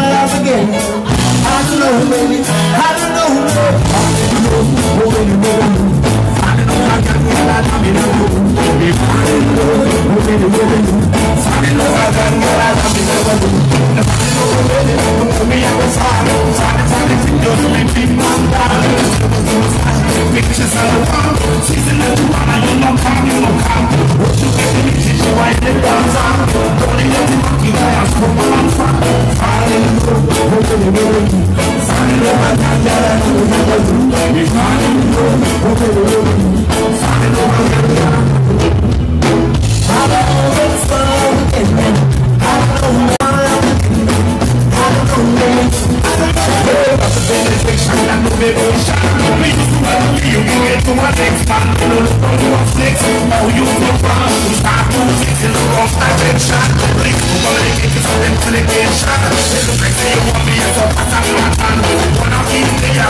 my again. I don't know, baby. I don't know. I don't know, oh, baby, baby. I don't know, I can't get out me, no. I didn't know, oh, baby, baby. If I don't know, I can't get out me, no. I didn't know, oh, baby, baby, me on the side. Side, side, side, me be my darling. Pictures I know Shot, it's a break that you. want me, it's a pass, I'm not know When I'm eating, they are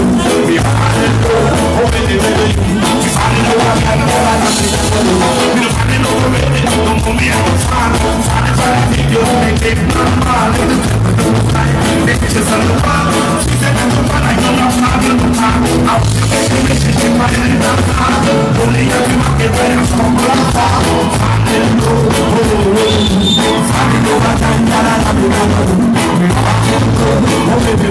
Baby